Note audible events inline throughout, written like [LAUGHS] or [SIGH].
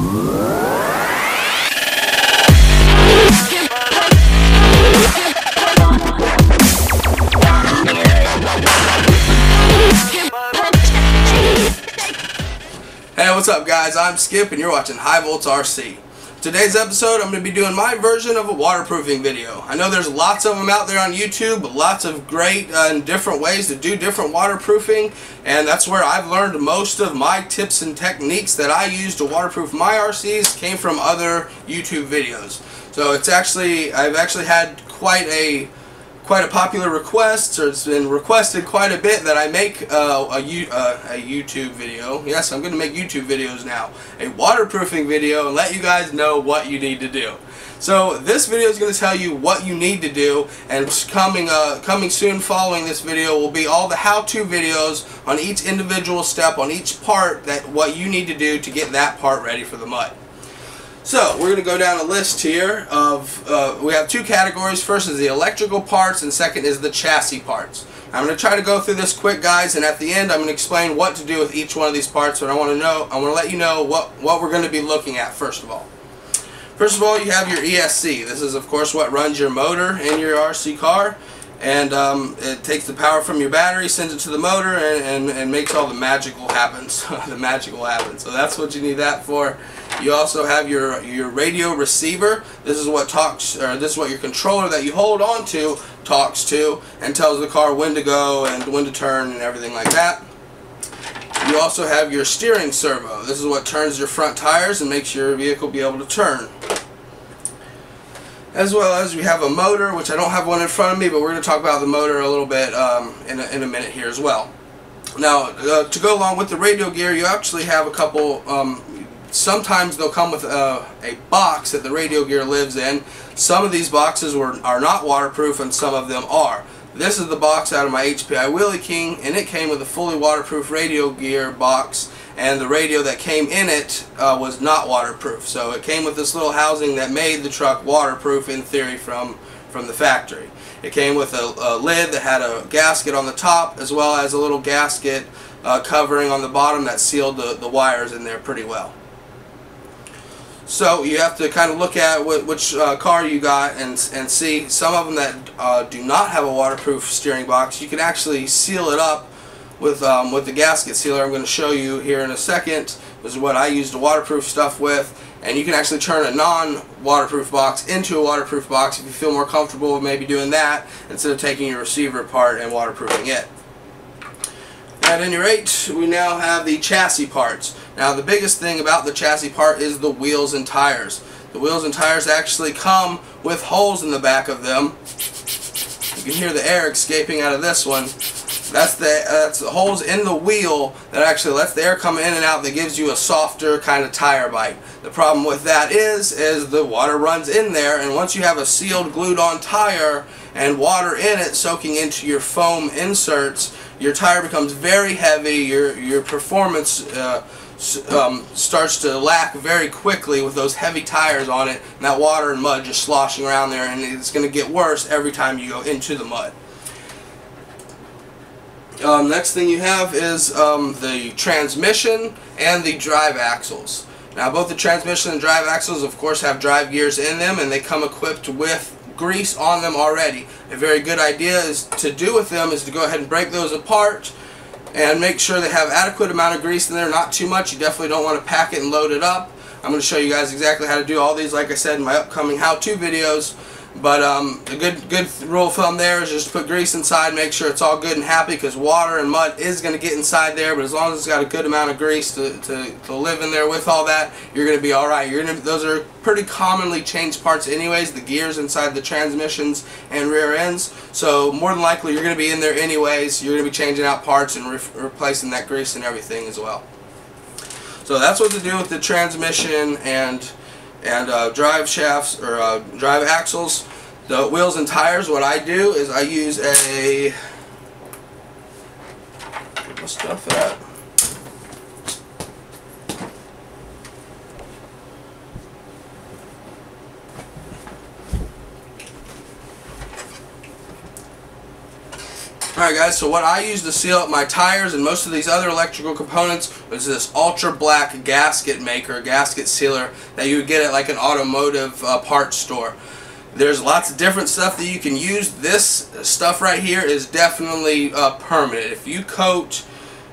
Hey, what's up guys? I'm Skip and you're watching High Volts RC. Today's episode I'm going to be doing my version of a waterproofing video. I know there's lots of them out there on YouTube, lots of great uh, and different ways to do different waterproofing and that's where I've learned most of my tips and techniques that I use to waterproof my RCs came from other YouTube videos. So it's actually, I've actually had quite a quite a popular request, or it's been requested quite a bit that I make uh, a, uh, a YouTube video. Yes, I'm going to make YouTube videos now. A waterproofing video and let you guys know what you need to do. So this video is going to tell you what you need to do and coming uh, coming soon following this video will be all the how-to videos on each individual step on each part that what you need to do to get that part ready for the mud. So we're going to go down a list here of, uh, we have two categories. First is the electrical parts and second is the chassis parts. I'm going to try to go through this quick guys and at the end I'm going to explain what to do with each one of these parts but I want to know, I want to let you know what, what we're going to be looking at first of all. First of all you have your ESC. This is of course what runs your motor in your RC car and um, it takes the power from your battery, sends it to the motor, and, and, and makes all the magical happens. [LAUGHS] the magical happen. So that's what you need that for. You also have your your radio receiver. This is what talks, or this is what your controller that you hold on to talks to, and tells the car when to go and when to turn and everything like that. You also have your steering servo. This is what turns your front tires and makes your vehicle be able to turn as well as we have a motor, which I don't have one in front of me, but we're going to talk about the motor a little bit um, in, a, in a minute here as well. Now, uh, to go along with the radio gear, you actually have a couple, um, sometimes they'll come with uh, a box that the radio gear lives in. Some of these boxes were, are not waterproof and some of them are. This is the box out of my HPI Wheely King, and it came with a fully waterproof radio gear box and the radio that came in it uh, was not waterproof. So it came with this little housing that made the truck waterproof in theory from, from the factory. It came with a, a lid that had a gasket on the top as well as a little gasket uh, covering on the bottom that sealed the, the wires in there pretty well. So you have to kind of look at which uh, car you got and, and see some of them that uh, do not have a waterproof steering box. You can actually seal it up with, um, with the gasket sealer I'm going to show you here in a second. This is what I use the waterproof stuff with. And you can actually turn a non-waterproof box into a waterproof box if you feel more comfortable with maybe doing that instead of taking your receiver apart and waterproofing it. At any rate, we now have the chassis parts. Now the biggest thing about the chassis part is the wheels and tires. The wheels and tires actually come with holes in the back of them. You can hear the air escaping out of this one. That's the uh, that's the holes in the wheel that actually lets the air come in and out that gives you a softer kind of tire bite. The problem with that is is the water runs in there and once you have a sealed glued on tire and water in it soaking into your foam inserts, your tire becomes very heavy, your your performance uh, um, starts to lack very quickly with those heavy tires on it and that water and mud just sloshing around there and it's going to get worse every time you go into the mud. Um, next thing you have is um, the transmission and the drive axles. Now both the transmission and drive axles of course have drive gears in them and they come equipped with grease on them already. A very good idea is to do with them is to go ahead and break those apart and make sure they have adequate amount of grease in there, not too much. You definitely don't want to pack it and load it up. I'm going to show you guys exactly how to do all these like I said in my upcoming how-to videos. But um, a good good rule of thumb there is just put grease inside, make sure it's all good and happy because water and mud is going to get inside there. But as long as it's got a good amount of grease to, to, to live in there with all that, you're going to be all right. You're gonna, those are pretty commonly changed parts anyways, the gears inside the transmissions and rear ends. So more than likely you're going to be in there anyways. You're going to be changing out parts and re replacing that grease and everything as well. So that's what to do with the transmission and and uh, drive shafts or uh, drive axles. The wheels and tires, what I do is I use a stuff at. Alright guys, so what I use to seal up my tires and most of these other electrical components is this ultra black gasket maker, gasket sealer that you would get at like an automotive uh, parts store. There's lots of different stuff that you can use. This stuff right here is definitely uh, permanent. If you coat,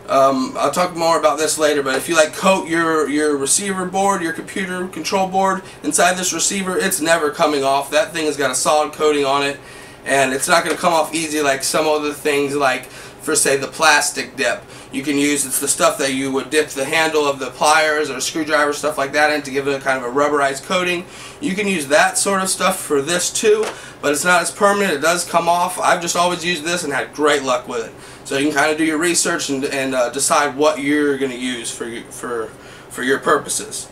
um, I'll talk more about this later, but if you like coat your, your receiver board, your computer control board inside this receiver, it's never coming off. That thing has got a solid coating on it and it's not going to come off easy like some other things like for say the plastic dip. You can use it's the stuff that you would dip the handle of the pliers or screwdriver stuff like that in to give it a kind of a rubberized coating. You can use that sort of stuff for this too but it's not as permanent. It does come off. I've just always used this and had great luck with it. So you can kind of do your research and, and uh, decide what you're going to use for for for your purposes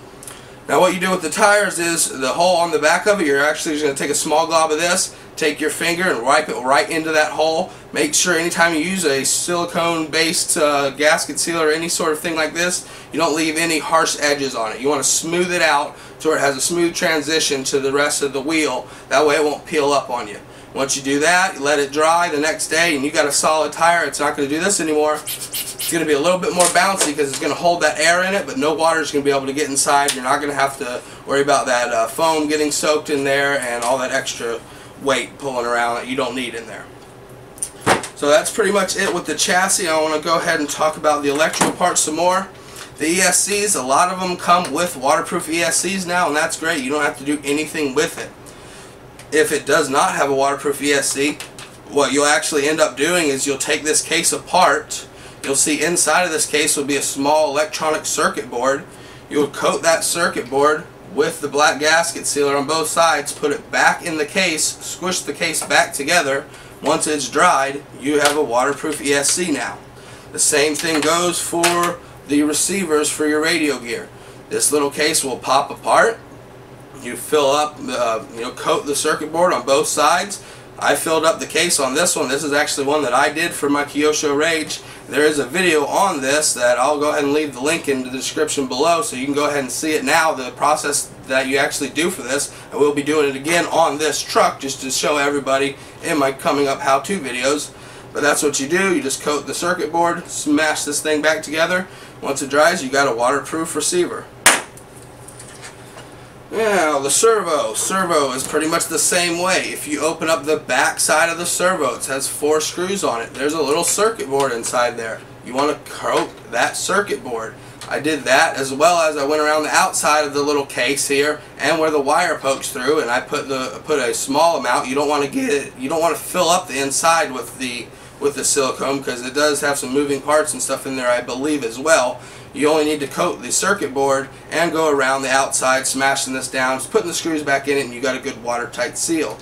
now what you do with the tires is the hole on the back of it you're actually just going to take a small glob of this take your finger and wipe it right into that hole. Make sure anytime you use a silicone based uh, gasket sealer or any sort of thing like this, you don't leave any harsh edges on it. You want to smooth it out so it has a smooth transition to the rest of the wheel. That way it won't peel up on you. Once you do that, you let it dry the next day and you got a solid tire. It's not going to do this anymore. It's going to be a little bit more bouncy because it's going to hold that air in it, but no water is going to be able to get inside. You're not going to have to worry about that uh, foam getting soaked in there and all that extra weight pulling around that you don't need in there. So that's pretty much it with the chassis. I want to go ahead and talk about the electrical parts some more. The ESCs, a lot of them come with waterproof ESCs now, and that's great. You don't have to do anything with it. If it does not have a waterproof ESC, what you'll actually end up doing is you'll take this case apart. You'll see inside of this case will be a small electronic circuit board. You'll coat that circuit board with the black gasket sealer on both sides, put it back in the case, squish the case back together. Once it's dried, you have a waterproof ESC now. The same thing goes for the receivers for your radio gear. This little case will pop apart. You fill up, uh, you know, coat the circuit board on both sides. I filled up the case on this one. This is actually one that I did for my Kyosho Rage. There is a video on this that I'll go ahead and leave the link in the description below so you can go ahead and see it now, the process that you actually do for this. I will be doing it again on this truck just to show everybody in my coming up how-to videos. But that's what you do. You just coat the circuit board, smash this thing back together. Once it dries, you got a waterproof receiver. Now, the servo. Servo is pretty much the same way. If you open up the back side of the servo, it has four screws on it. There's a little circuit board inside there. You want to coat that circuit board. I did that as well as I went around the outside of the little case here and where the wire pokes through and I put the put a small amount. You don't want to get it, you don't want to fill up the inside with the with the silicone because it does have some moving parts and stuff in there I believe as well. You only need to coat the circuit board and go around the outside smashing this down, putting the screws back in it and you got a good watertight seal.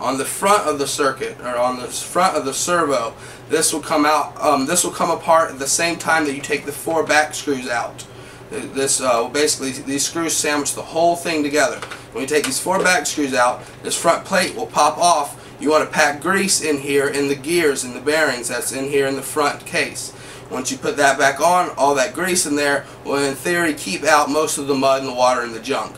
On the front of the circuit or on the front of the servo this will come out um, this will come apart at the same time that you take the four back screws out. This uh, basically these screws sandwich the whole thing together. When you take these four back screws out, this front plate will pop off. You want to pack grease in here in the gears and the bearings that's in here in the front case. Once you put that back on, all that grease in there will in theory keep out most of the mud and the water and the junk.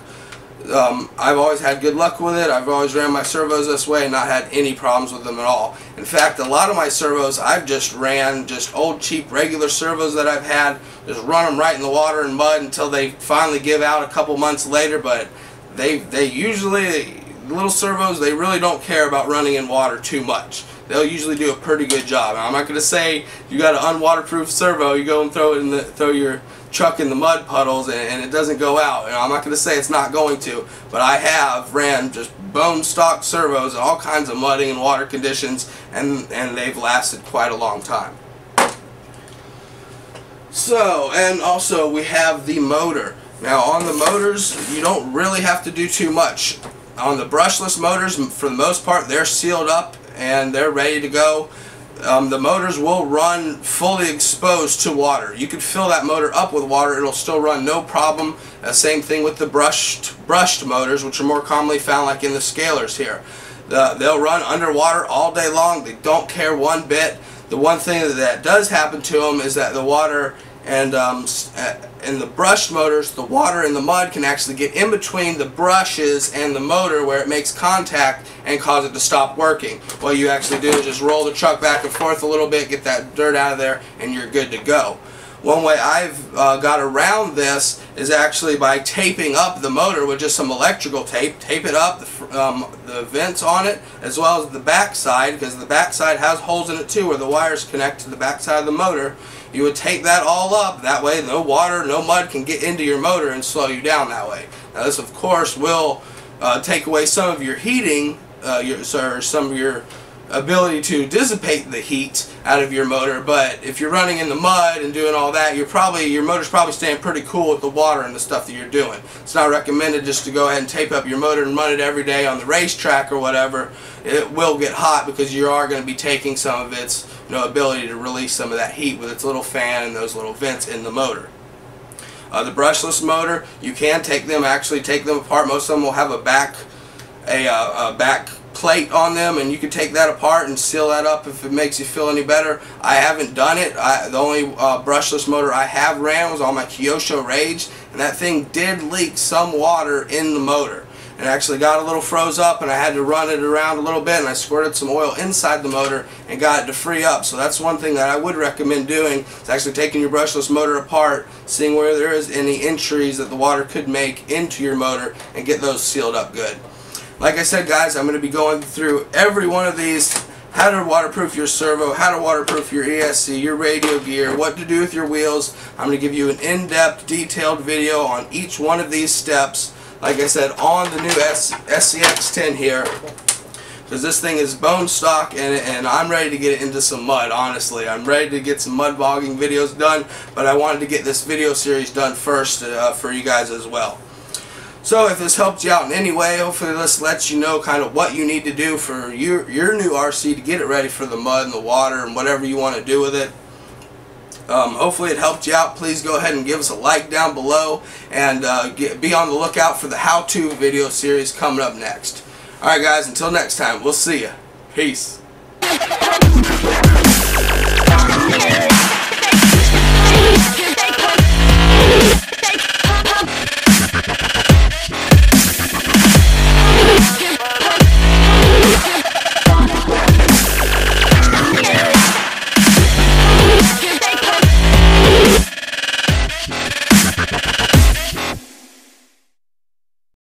Um, I've always had good luck with it. I've always ran my servos this way and not had any problems with them at all. In fact, a lot of my servos I've just ran just old cheap regular servos that I've had, just run them right in the water and mud until they finally give out a couple months later, but they, they usually, little servos, they really don't care about running in water too much they'll usually do a pretty good job. Now, I'm not going to say you got an unwaterproof servo, you go and throw it in the throw your truck in the mud puddles and, and it doesn't go out. Know, I'm not going to say it's not going to, but I have ran just bone stock servos in all kinds of mudding and water conditions, and and they've lasted quite a long time. So, and also we have the motor. Now on the motors, you don't really have to do too much. On the brushless motors, for the most part, they're sealed up and they're ready to go. Um, the motors will run fully exposed to water. You could fill that motor up with water, it'll still run no problem. Uh, same thing with the brushed brushed motors, which are more commonly found like in the scalers here. The, they'll run underwater all day long. They don't care one bit. The one thing that does happen to them is that the water and um, uh, in the brush motors, the water and the mud can actually get in between the brushes and the motor where it makes contact and cause it to stop working. What you actually do is just roll the truck back and forth a little bit, get that dirt out of there, and you're good to go. One way I've uh, got around this is actually by taping up the motor with just some electrical tape. Tape it up, the, um, the vents on it, as well as the back side, because the back side has holes in it too where the wires connect to the back side of the motor. You would tape that all up, that way no water, no mud can get into your motor and slow you down that way. Now this of course will uh, take away some of your heating, uh, your, or some of your ability to dissipate the heat out of your motor but if you're running in the mud and doing all that you're probably your motor's probably staying pretty cool with the water and the stuff that you're doing. It's not recommended just to go ahead and tape up your motor and run it every day on the racetrack or whatever. It will get hot because you are going to be taking some of its you know, ability to release some of that heat with its little fan and those little vents in the motor. Uh, the brushless motor you can take them actually take them apart. Most of them will have a back a, uh, a back plate on them and you can take that apart and seal that up if it makes you feel any better. I haven't done it. I, the only uh, brushless motor I have ran was on my Kyosho Rage and that thing did leak some water in the motor. It actually got a little froze up and I had to run it around a little bit and I squirted some oil inside the motor and got it to free up. So that's one thing that I would recommend doing is actually taking your brushless motor apart, seeing where there is any entries that the water could make into your motor and get those sealed up good. Like I said guys, I'm going to be going through every one of these, how to waterproof your servo, how to waterproof your ESC, your radio gear, what to do with your wheels. I'm going to give you an in-depth, detailed video on each one of these steps. Like I said, on the new S SCX10 here, because this thing is bone stock and, and I'm ready to get it into some mud honestly I'm ready to get some mud bogging videos done but I wanted to get this video series done first uh, for you guys as well so if this helped you out in any way, hopefully this lets you know kind of what you need to do for your, your new RC to get it ready for the mud and the water and whatever you want to do with it. Um, hopefully it helped you out. Please go ahead and give us a like down below and uh, get, be on the lookout for the how-to video series coming up next. Alright guys, until next time, we'll see you. Peace.